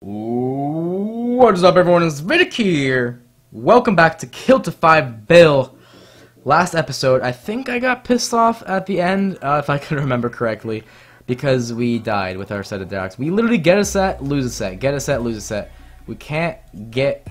What is up everyone, it's Vihtic here. Welcome back to Kill to 5 Bill. Last episode, I think I got pissed off at the end, uh, if I can remember correctly, because we died with our set of decks. We literally get a set, lose a set, get a set, lose a set. We can't get,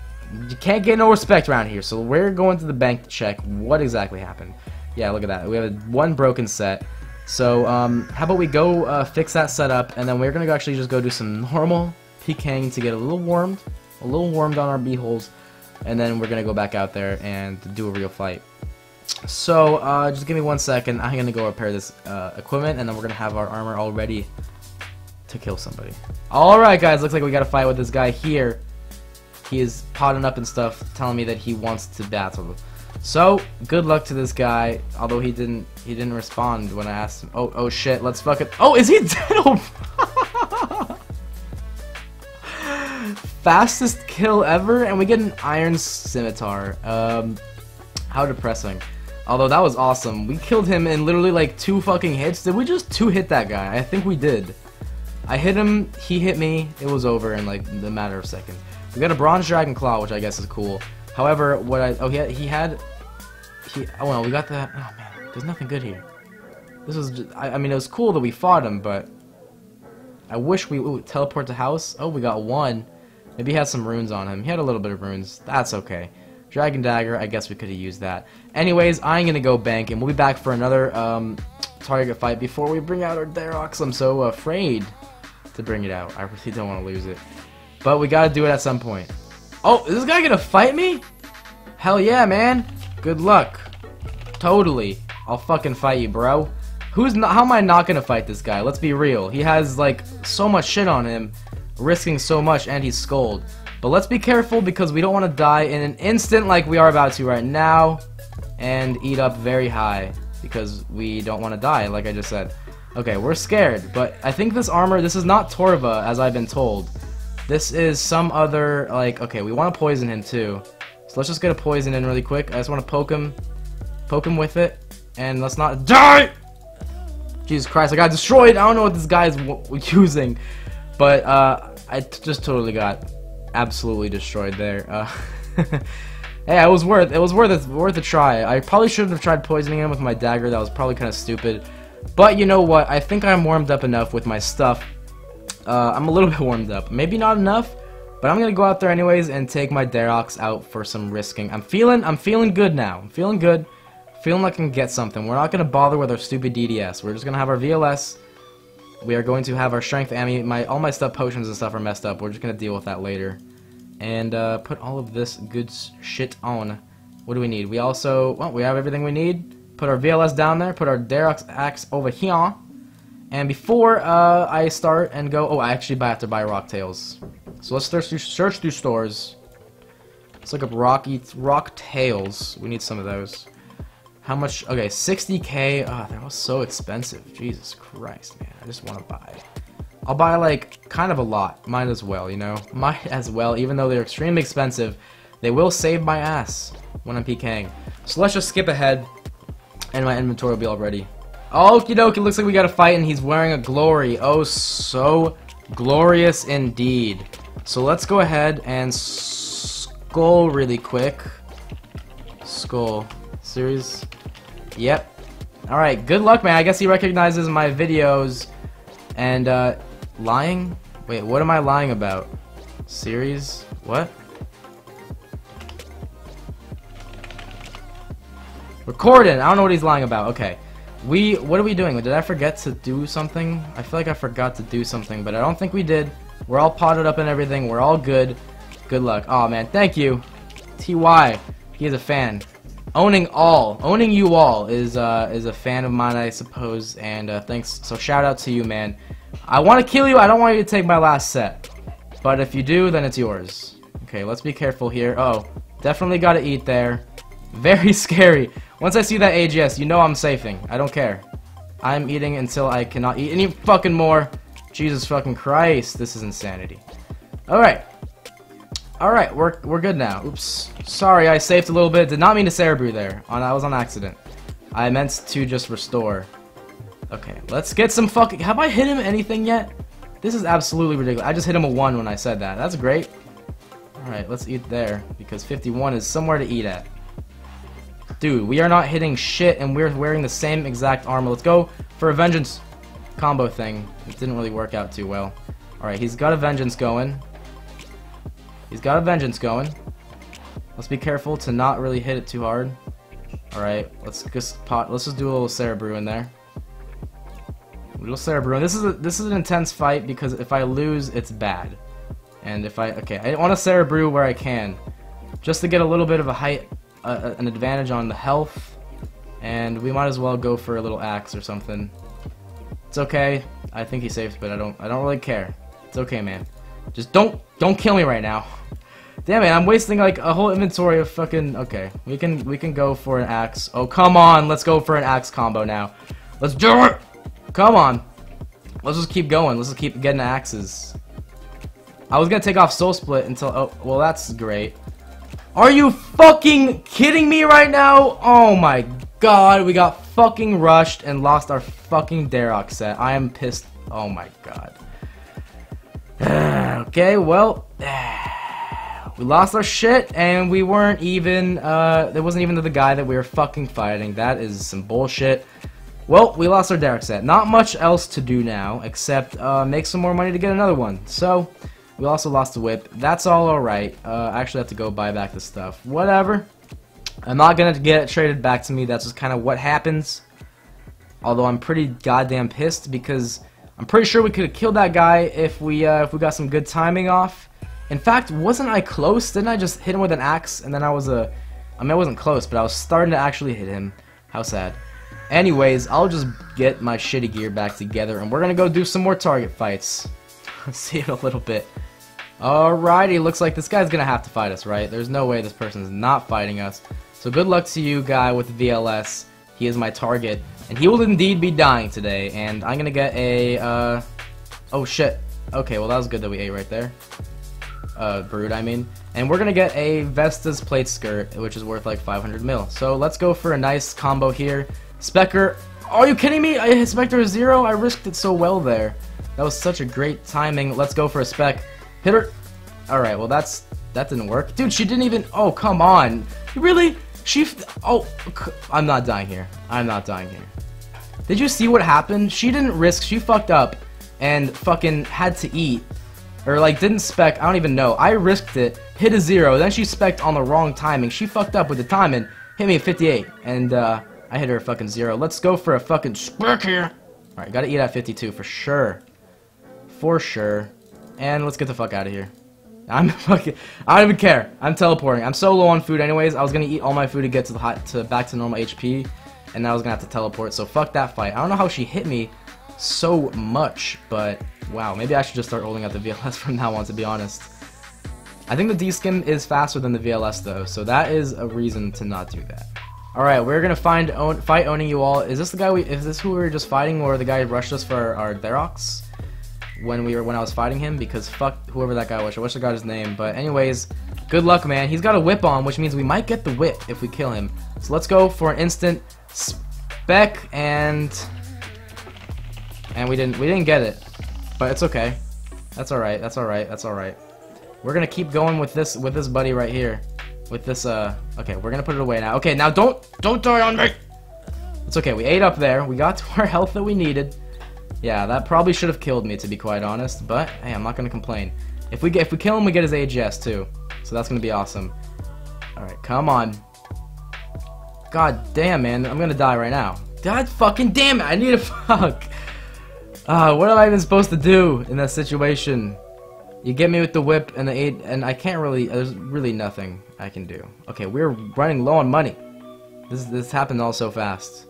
you can't get no respect around here, so we're going to the bank to check what exactly happened. Yeah, look at that, we have a one broken set. So, um, how about we go uh, fix that setup, and then we're gonna actually just go do some normal PKing to get a little warmed, a little warmed on our B-holes, and then we're to go back out there and do a real fight. So, uh, just give me one second. I'm to go repair this uh, equipment, and then we're to have our armor all ready to kill somebody. Alright, guys, looks like we got to fight with this guy here. He is potting up and stuff, telling me that he wants to battle. So, good luck to this guy, although he didn't he didn't respond when I asked him. Oh, oh shit, let's fuck it. Oh, is he dead? Fastest kill ever, and we get an iron scimitar. Um, how depressing. Although that was awesome. We killed him in literally like two fucking hits. Did we just two hit that guy? I think we did. I hit him, he hit me, it was over in like the matter of seconds. We got a bronze dragon claw, which I guess is cool. However, what I oh he had, he had he oh well we got that oh man there's nothing good here. This was just, I, I mean it was cool that we fought him, but I wish we ooh, teleport to house. Oh we got one. Maybe he had some runes on him. He had a little bit of runes. That's okay. Dragon Dagger, I guess we could have used that. Anyways, I'm gonna go bank, and we'll be back for another um, target fight before we bring out our Dharok. I'm so afraid to bring it out. I really don't want to lose it. But we gotta do it at some point. Oh, is this guy gonna fight me? Hell yeah, man. Good luck. Totally. I'll fucking fight you, bro. Who's not, how am I not gonna fight this guy? Let's be real. He has, like, so much shit on him risking so much and he's skulled. But let's be careful because we don't want to die in an instant like we are about to right now and eat up very high because we don't want to die like I just said. Okay, we're scared, but I think this armor, this is not Torva as I've been told. This is some other, like, okay, we want to poison him too. So let's just get a poison in really quick. I just want to poke him, poke him with it, and let's not die! Jesus Christ, I got destroyed! I don't know what this guy is using. But uh, I just totally got absolutely destroyed there. Uh, hey, it was worth it was worth worth a try. I probably shouldn't have tried poisoning him with my dagger. That was probably kind of stupid. But you know what? I think I'm warmed up enough with my stuff. Uh, I'm a little bit warmed up. Maybe not enough, but I'm gonna go out there anyways and take my Dharok's out for some risking. I'm feeling I'm feeling good now. I'm feeling good. Feeling like I can get something. We're not gonna bother with our stupid DDS. We're just gonna have our VLS we are going to have our strength ammo. My all my stuff potions and stuff are messed up. We're just gonna deal with that later, and uh, put all of this good shit on. What do we need? We also well, we have everything we need. Put our VLS down there. Put our Dharok's axe over here. And before uh, I start and go, oh, I actually have to buy rock tails. So let's search through, search through stores. Let's look up rocky rock tails. We need some of those. How much? Okay, 60k. Oh, ah, that was so expensive. Jesus Christ, man. I just want to buy. I'll buy, like, kind of a lot. Might as well, you know? Might as well, even though they're extremely expensive. They will save my ass when I'm PKing. So let's just skip ahead, and my inventory will be all ready. Okie dokie, looks like we got a fight, and he's wearing a glory. Oh, so glorious indeed. So let's go ahead and skull really quick. Skull. Series Yep. Alright, good luck, man. I guess he recognizes my videos. And, uh, lying? Wait, what am I lying about? Series? What? Recording! I don't know what he's lying about. Okay. We, what are we doing? Did I forget to do something? I feel like I forgot to do something, but I don't think we did. We're all potted up and everything. We're all good. Good luck. Oh man, thank you. TY. He is a fan owning all, owning you all is uh, is a fan of mine, I suppose. And uh, thanks. So shout out to you, man. I want to kill you. I don't want you to take my last set. But if you do, then it's yours. Okay, let's be careful here. Oh, definitely got to eat there. Very scary. Once I see that AGS, you know I'm safing. I don't care. I'm eating until I cannot eat any fucking more. Jesus fucking Christ. This is insanity. Alright. Alright, we're, we're good now. Oops. Sorry, I saved a little bit. Did not mean to Sara brew there. Oh, on, I was on accident. I meant to just restore. Okay, let's get some fucking... Have I hit him anything yet? This is absolutely ridiculous. I just hit him a 1 when I said that. That's great. Alright, let's eat there, because 51 is somewhere to eat at. Dude, we are not hitting shit, and we're wearing the same exact armor. Let's go for a Vengeance combo thing. It didn't really work out too well. Alright, he's got a Vengeance going. He's got a Vengeance going. Let's be careful to not really hit it too hard. Alright, let's just pot let's just do a little Sara brew in there. A little Sara brew. This is a, this is an intense fight because if I lose, it's bad. And if I okay, I want a Sara brew where I can. Just to get a little bit of a height uh, an advantage on the health. And we might as well go for a little axe or something. It's okay. I think he safe, but I don't I don't really care. It's okay, man. Just don't don't kill me right now. Damn it, I'm wasting like a whole inventory of fucking okay. We can we can go for an axe. Oh come on, let's go for an axe combo now. Let's do it! Come on. Let's just keep going. Let's just keep getting axes. I was gonna take off Soul Split until oh well that's great. Are you fucking kidding me right now? Oh my god, we got fucking rushed and lost our fucking Dharok set. I am pissed. Oh my god. Okay, well, we lost our shit and we weren't even, uh, there wasn't even the guy that we were fucking fighting. That is some bullshit. Well, we lost our Dharok set. Not much else to do now, except uh, make some more money to get another one. So, we also lost the whip. That's all alright. Uh, I actually have to go buy back the stuff. Whatever. I'm not gonna get it traded back to me. That's just kind of what happens. Although I'm pretty goddamn pissed because I'm pretty sure we could have killed that guy if we uh, if we got some good timing off. In fact, wasn't I close? Didn't I just hit him with an axe and then I was a... I mean, I wasn't close, but I was starting to actually hit him. How sad. Anyways, I'll just get my shitty gear back together and we're gonna go do some more target fights. See in a little bit. Alrighty, looks like this guy's gonna have to fight us, right? There's no way this person is not fighting us. So good luck to you, guy with VLS. He is my target. And he will indeed be dying today. And I'm gonna get a, uh... Oh, shit. Okay, well that was good that we ate right there. Uh, brood, I mean. And we're gonna get a Vesta's plate skirt, which is worth like 500 mil. So let's go for a nice combo here. Specker... Are you kidding me? I hit Spectre zero? I risked it so well there. That was such a great timing. Let's go for a spec. Hit her. Alright, well that's... That didn't work. Dude, she didn't even... Oh, come on. Really? She... Oh, I'm not dying here. I'm not dying here. Did you see what happened? She didn't risk. She fucked up and fucking had to eat. Or like didn't spec. I don't even know. I risked it. Hit a zero. Then she specced on the wrong timing. She fucked up with the timing. Hit me at 58. And uh, I hit her a fucking zero. Let's go for a fucking spec here. Alright, gotta eat at 52 for sure. For sure. And let's get the fuck out of here. I'm fucking. I don't even care. I'm teleporting. I'm so low on food, anyways. I was gonna eat all my food to get to the hot to back to normal HP, and now I was gonna have to teleport. So fuck that fight. I don't know how she hit me so much, but wow. Maybe I should just start rolling out the VLS from now on. To be honest, I think the D skin is faster than the VLS though, so that is a reason to not do that. All right, we're gonna find own, fight owning you all. Is this the guy we? Is this who we were just fighting, or the guy who rushed us for our, our Dharok's? When we were when I was fighting him because fuck whoever that guy was. I wish I got his name. But anyways, good luck, man. He's got a whip on, which means we might get the whip if we kill him. So let's go for an instant spec and and we didn't we didn't get it, but it's okay. That's all right. That's all right. That's all right. We're gonna keep going with this with this buddy right here. With this uh okay, we're gonna put it away now. Okay, now don't don't die on me. It's okay. We ate up there. We got to our health that we needed. Yeah, that probably should have killed me to be quite honest, but hey, I'm not gonna complain. If we get if we kill him, we get his AGS too, so that's gonna be awesome. All right, come on. God damn, man, I'm gonna die right now. God fucking damn it, I need a fuck. Uh, what am I even supposed to do in that situation? You get me with the whip and the aid, and I can't really. There's really nothing I can do. Okay, we're running low on money. This this happened all so fast.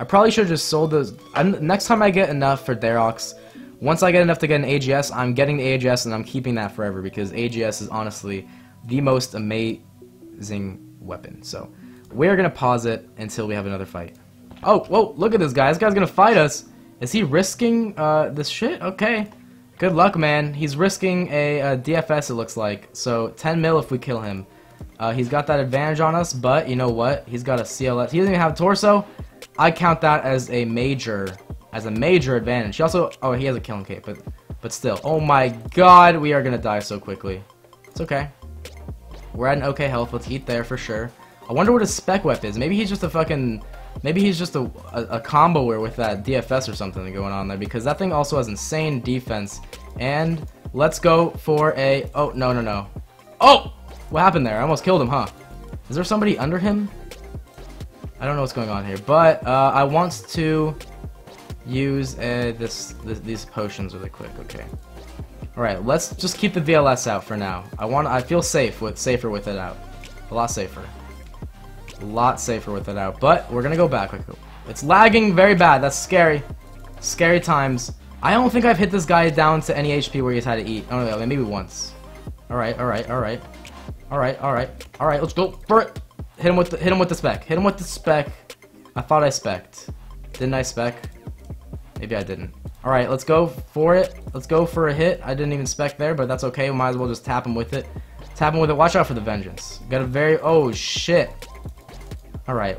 I probably should have just sold those. I'm, next time I get enough for Dharok's, once I get enough to get an AGS, I'm getting the AGS and I'm keeping that forever because AGS is honestly the most amazing weapon. So we're gonna pause it until we have another fight. Oh, whoa! Look at this guy. This guy's gonna fight us. Is he risking uh, this shit? Okay. Good luck, man. He's risking a, a, DFS, it looks like. So 10 mil if we kill him. Uh, he's got that advantage on us, but you know what? He's got a CLS. He doesn't even have torso. I count that as a major, as a major advantage. He also, oh, he has a killing cape, but But still, oh my god, we are gonna die so quickly. It's okay. We're at an okay health. Let's eat there for sure. I wonder what his spec whip is. Maybe he's just a fucking... Maybe he's just a, a, a comboer with that DFS or something going on there because that thing also has insane defense. And let's go for a... Oh, no, no, no. Oh! What happened there? I almost killed him, huh? Is there somebody under him? I don't know what's going on here, but uh, I want to use uh, this, this these potions really quick. Okay. All right, let's just keep the VLS out for now. I want I feel safe with safer with it out. A lot safer. A lot safer with it out. But we're gonna go back. It's lagging very bad. That's scary. Scary times. I don't think I've hit this guy down to any HP where he's had to eat. Oh no, maybe once. All right, all right, all right, all right, all right, all right. Let's go for it. Hit him with the, hit him with the spec. Hit him with the spec. I thought I specced. Didn't I spec? Maybe I didn't. Alright, let's go for it. Let's go for a hit. I didn't even spec there, but that's okay. We might as well just tap him with it. Tap him with it. Watch out for the vengeance. Got a very... Oh, shit. Alright.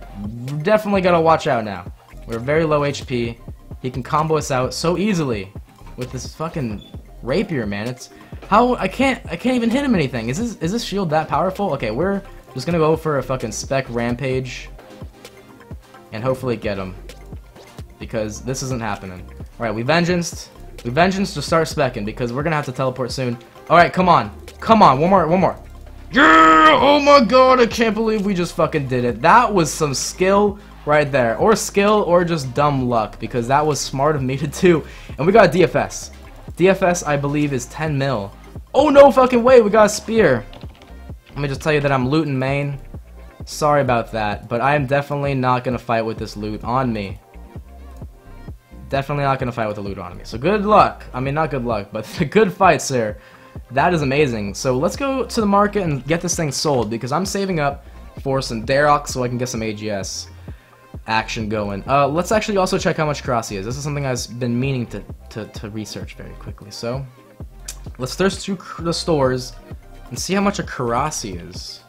Definitely gotta watch out now. We're very low HP. He can combo us out so easily with this fucking rapier, man. It's... How... I can't... I can't even hit him anything. Is this... Is this shield that powerful? Okay, we're... Just gonna go for a fucking spec rampage. And hopefully get him. Because this isn't happening. Alright, we vengeanced. We vengeance to start specking because we're gonna have to teleport soon. Alright, come on. Come on, one more, one more. Yeah! Oh my god, I can't believe we just fucking did it. That was some skill right there. Or skill or just dumb luck because that was smart of me to do. And we got DFS. DFS, I believe, is 10 mil. Oh no fucking way, we got a spear. Let me just tell you that I'm looting main. Sorry about that, but I am definitely not going to fight with this loot on me. Definitely not going to fight with the loot on me. So good luck. I mean, not good luck, but good fight, sir. That is amazing. So let's go to the market and get this thing sold, because I'm saving up for some Dharok so I can get some AGS action going. Uh, let's actually also check how much Korasi is. This is something I've been meaning to, to, to research very quickly. So let's search through the stores and see how much a Korasi is.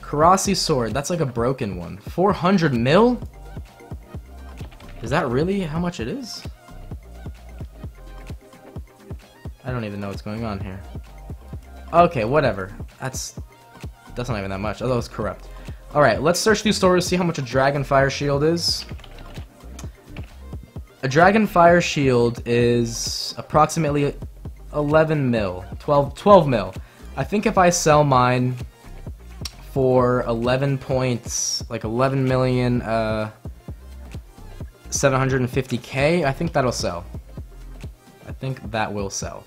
Korasi sword, that's like a broken one. 400 mil? Is that really how much it is? I don't even know what's going on here. Okay, whatever. That's that's not even that much. Although it's corrupt. Alright, let's search these stores, see how much a Dragon Fire Shield is. A Dragon Fire Shield is approximately 11 mil. 12, 12 mil. I think if I sell mine for 11 points, like 11 million, uh, 750k, I think that'll sell. I think that will sell.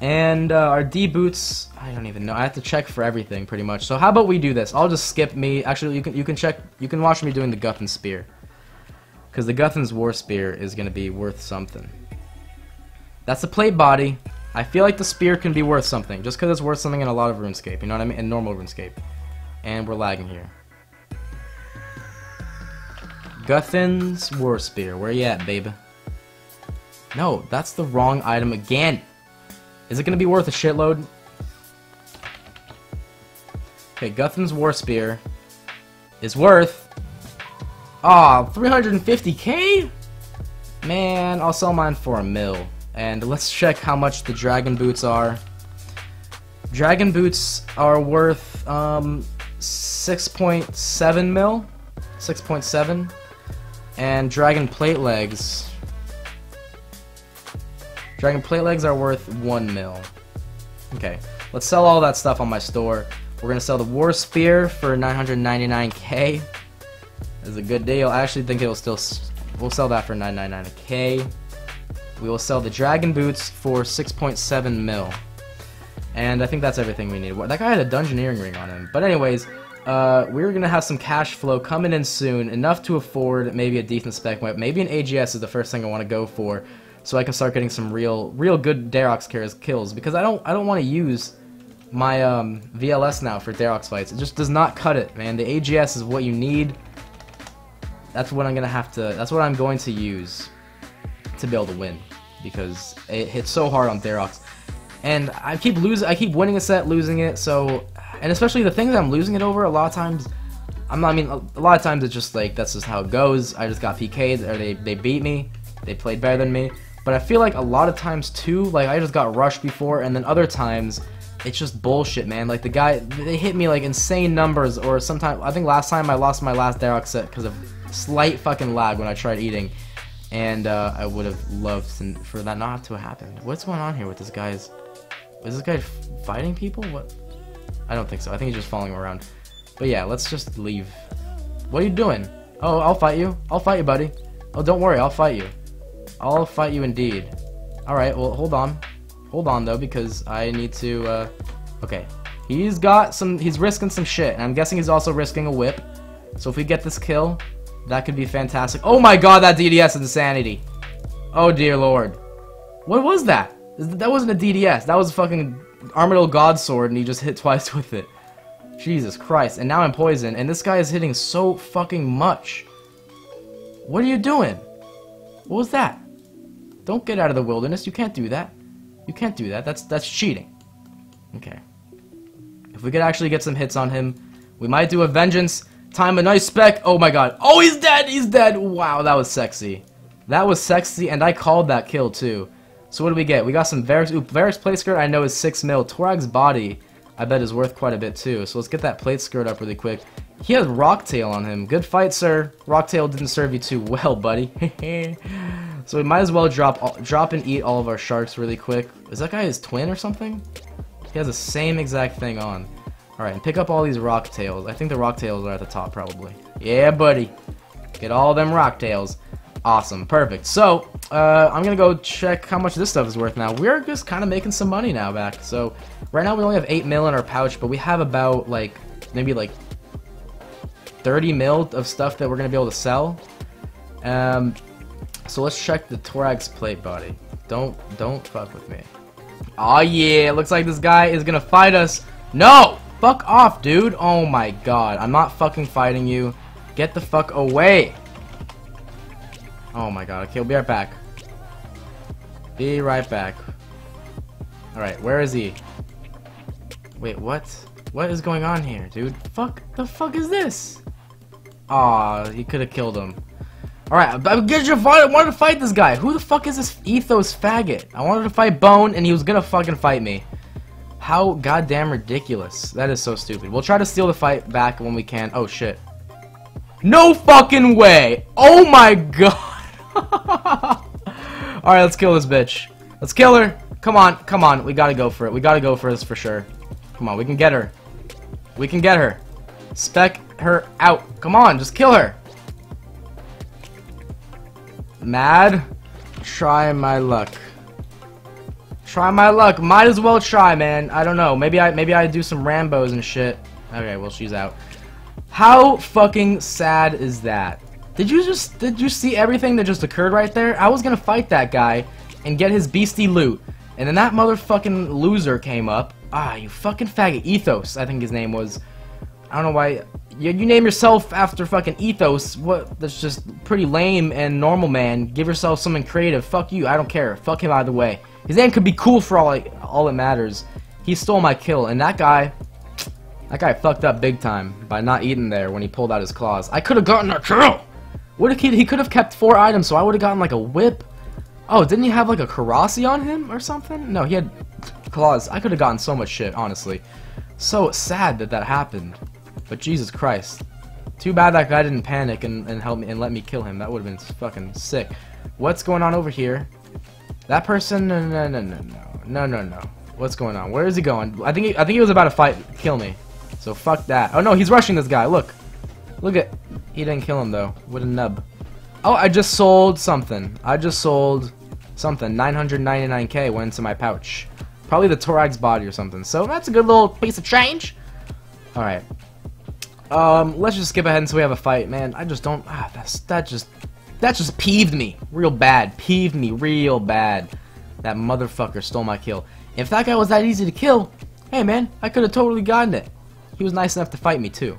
And uh, our D boots, I don't even know. I have to check for everything pretty much. So how about we do this? I'll just skip me. Actually, you can you can check. You can watch me doing the Guthan spear, because the Guthan's war spear is gonna be worth something. That's a plate body. I feel like the spear can be worth something, just because it's worth something in a lot of RuneScape, you know what I mean? In normal RuneScape. And we're lagging here. Guthan's War Spear, where you at, babe? No, that's the wrong item again. Is it gonna be worth a shitload? Okay, Guthan's War Spear is worth... Aw, oh, 350k? Man, I'll sell mine for a mill. And let's check how much the dragon boots are. Dragon boots are worth um, 6.7 mil, 6.7, and dragon plate legs. Dragon plate legs are worth 1 mil. Okay, let's sell all that stuff on my store. We're gonna sell the war spear for 999k. That's a good deal. I actually think it'll still. We'll sell that for 999k. We will sell the dragon boots for 6.7 mil. And I think that's everything we need. That guy had a dungeoneering ring on him. But anyways, uh, we're going to have some cash flow coming in soon, enough to afford maybe a decent spec whip. Maybe an AGS is the first thing I want to go for, so I can start getting some real real good Dharok's kills. Because I don't I don't want to use my um, VLS now for Dharok's fights. It just does not cut it, man. The AGS is what you need. That's what I'm to have to... That's what I'm going to use to be able to win because it hits so hard on Dharok's. And I keep losing, I keep winning a set, losing it. So, and especially the things I'm losing it over, a lot of times, I'm not, I mean, a lot of times it's just like that's just how it goes. I just got PK'd or they they beat me, they played better than me. But I feel like a lot of times too, like I just got rushed before, and then other times it's just bullshit, man. Like the guy, they hit me like insane numbers, or sometimes I think last time I lost my last Dharok set because of slight fucking lag when I tried eating, and uh, I would have loved for that not to happen. What's going on here with this guy's? Is this guy fighting people? What? I don't think so. I think he's just following around. But yeah, let's just leave. What are you doing? Oh, I'll fight you. I'll fight you, buddy. Oh, don't worry. I'll fight you. I'll fight you indeed. Alright, well, hold on. Hold on, though, because I need to, uh... Okay. He's got some... He's risking some shit, and I'm guessing he's also risking a whip. So if we get this kill, that could be fantastic. Oh my god, that DDS insanity. Oh, dear lord. What was that? That wasn't a DDS. That was a fucking Armadyl God Sword, and he just hit twice with it. Jesus Christ. And now I'm poisoned, and this guy is hitting so fucking much. What are you doing? What was that? Don't get out of the wilderness. You can't do that. You can't do that. That's that's cheating. Okay. If we could actually get some hits on him, we might do a vengeance. Time a nice spec. Oh my god. Oh, he's dead. He's dead. Wow, that was sexy. That was sexy, and I called that kill too. So what do we get? We got some. Oop, Verac's plate skirt I know is 6 mil. Torag's body I bet is worth quite a bit too. So let's get that plate skirt up really quick. He has Rocktail on him. Good fight, sir. Rocktail didn't serve you too well, buddy. so we might as well drop drop and eat all of our sharks really quick. Is that guy his twin or something? He has the same exact thing on. Alright, and pick up all these rocktails. I think the rocktails are at the top, probably. Yeah, buddy. Get all them rocktails. Awesome, perfect. So, uh, I'm gonna go check how much this stuff is worth now. We're just kind of making some money now back. So, right now we only have 8 mil in our pouch, but we have about, like, maybe, like, 30 mil of stuff that we're gonna be able to sell. Um, so let's check the Torag's plate body. Don't, don't fuck with me. Oh yeah, looks like this guy is gonna fight us. No! Fuck off, dude! Oh my god, I'm not fucking fighting you. Get the fuck away! Oh my god. Okay, we'll be right back. Be right back. Alright, where is he? Wait, what? What is going on here, dude? Fuck, the fuck is this? Aw, he could have killed him. Alright, I wanted to fight this guy. Who the fuck is this ethos faggot? I wanted to fight Bone, and he was gonna fucking fight me. How goddamn ridiculous. That is so stupid. We'll try to steal the fight back when we can. Oh, shit. No fucking way! Oh my god! Alright, let's kill this bitch. Let's kill her. Come on, come on. We gotta go for it. We gotta go for this for sure. Come on, we can get her. We can get her. Spec her out. Come on, just kill her. Mad? Try my luck. Try my luck. Might as well try, man. I don't know. Maybe I maybe I do some Rambos and shit. Okay, well she's out. How fucking sad is that? Did you just, did you see everything that just occurred right there? I was gonna fight that guy and get his beastie loot. And then that motherfucking loser came up. Ah, you fucking faggot. Ethos, I think his name was. I don't know why. You, you name yourself after fucking Ethos. What? That's just pretty lame and normal, man. Give yourself something creative. Fuck you. I don't care. Fuck him either way. His name could be cool for all, like, all that matters. He stole my kill, and that guy, that guy fucked up big time by not eating there when he pulled out his claws. I could have gotten a kill! What he, he could have kept four items, so I would have gotten like a whip. Oh, didn't he have like a Korasi on him or something? No, he had claws. I could have gotten so much shit, honestly. So sad that that happened. But Jesus Christ. Too bad that guy didn't panic and, and help me and let me kill him. That would have been fucking sick. What's going on over here? That person? No, no, no, no, no, no, no, no. What's going on? Where is he going? I think he, I think he was about to fight, kill me. So fuck that. Oh no, he's rushing this guy. Look, look at he didn't kill him though. What a nub. Oh, I just sold something. I just sold something. 999k went into my pouch. Probably the Torag's body or something. So that's a good little piece of change. Alright. Um, let's just skip ahead until we have a fight. Man, I just don't... Ah, that's, that just... That just peeved me. Real bad. Peeved me real bad. That motherfucker stole my kill. If that guy was that easy to kill, hey man, I could have totally gotten it. He was nice enough to fight me too.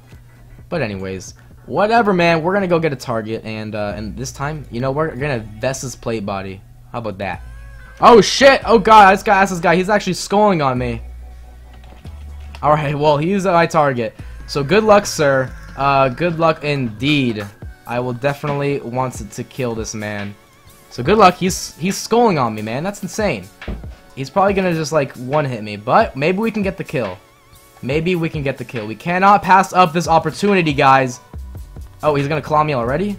But anyways, Whatever, man. We're gonna go get a target, and uh, and this time, you know, we're gonna vest his plate body. How about that? Oh shit! Oh god, this guy, this guy. He's actually scolding on me. All right, well, he's my target. So good luck, sir. Uh, good luck indeed. I will definitely want to kill this man. So good luck. He's he's sculling on me, man. That's insane. He's probably gonna just like one hit me, but maybe we can get the kill. Maybe we can get the kill. We cannot pass up this opportunity, guys. Oh, he's gonna claw me already?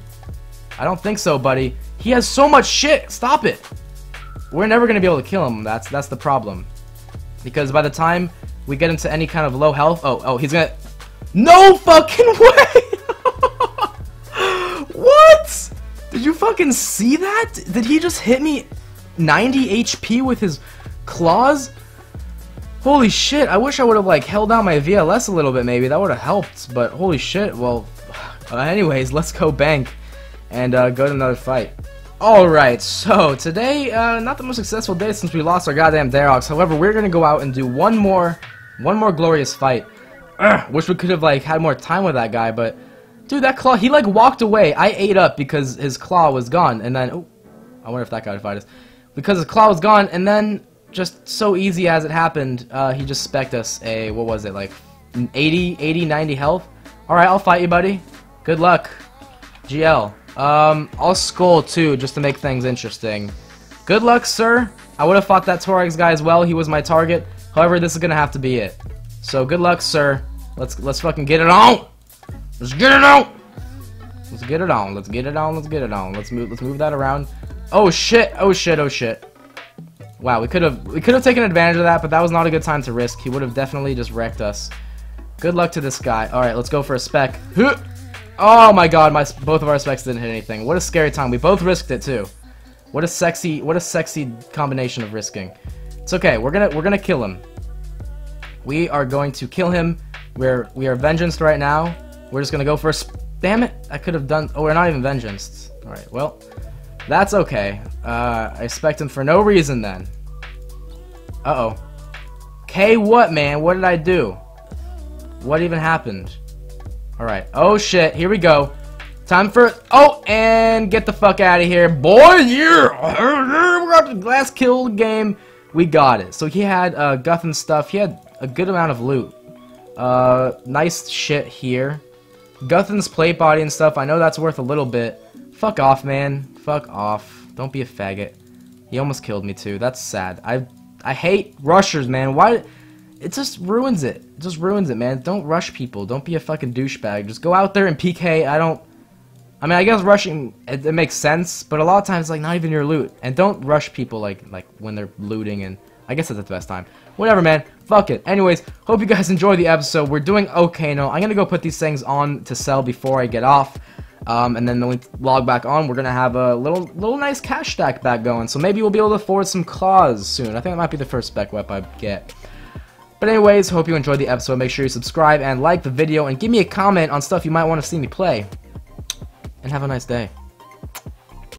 I don't think so, buddy. He has so much shit. Stop it. We're never gonna be able to kill him. That's that's the problem. Because by the time we get into any kind of low health, oh oh, he's gonna. No fucking way! Did you fucking see that? Did he just hit me 90 HP with his claws? Holy shit, I wish I would have like held down my VLS a little bit maybe, that would have helped, but holy shit, well, uh, anyways, let's go bank and uh, go to another fight. Alright, so today, uh, not the most successful day since we lost our goddamn Dharok's, however, we're gonna go out and do one more, one more glorious fight. Ugh, wish we could have like had more time with that guy, but Dude, that claw, he like walked away. I ate up because his claw was gone, and then, oh, I wonder if that guy would fight us. Because his claw was gone, and then, just so easy as it happened, uh, he just specked us a, what was it, like 80, 80, 90 health? Alright, I'll fight you, buddy. Good luck. GL. Um, I'll skull too, just to make things interesting. Good luck, sir. I would have fought that Torag's guy as well. He was my target. However, this is gonna have to be it. So good luck, sir. Let's let's fucking get it on. Let's get it out! Let's get it on. Let's get it on. Let's get it on. Let's move. Let's move that around. Oh shit! Oh shit! Oh shit! Wow, we could have we could have taken advantage of that, but that was not a good time to risk. He would have definitely just wrecked us. Good luck to this guy. All right, let's go for a spec. Oh my god, my both of our specs didn't hit anything. What a scary time. We both risked it too. What a sexy what a sexy combination of risking. It's okay. We're gonna we're gonna kill him. We are going to kill him. We're we are vengeance right now. We're just gonna go for a Damn it! I could have done- Oh, we're not even vengeance. Alright, well, that's okay. Uh, I expect him for no reason then. Uh-oh. K what, man? What did I do? What even happened? Alright. Oh, shit. Here we go. Time for... Oh, and get the fuck out of here. Boy, yeah! We got the last kill game. We got it. So he had uh, Guthan stuff. He had a good amount of loot. Uh, nice shit here. Guthan's plate body and stuff, I know that's worth a little bit. Fuck off, man. Fuck off. Don't be a faggot. He almost killed me too. That's sad. I I hate rushers, man. Why? It just ruins it. It just ruins it, man. Don't rush people. Don't be a fucking douchebag. Just go out there and PK. I don't... I mean, I guess rushing, it, it makes sense, but a lot of times, like, not even your loot. And don't rush people, like, like when they're looting and I guess that's the best time. Whatever, man. Fuck it. Anyways, hope you guys enjoy the episode. We're doing okay now. I'm gonna go put these things on to sell before I get off. Um, and then when we log back on, we're gonna have a little little nice cash stack back going. So maybe we'll be able to afford some claws soon. I think that might be the first spec wep I get. But anyways, hope you enjoyed the episode. Make sure you subscribe and like the video and give me a comment on stuff you might want to see me play. And have a nice day.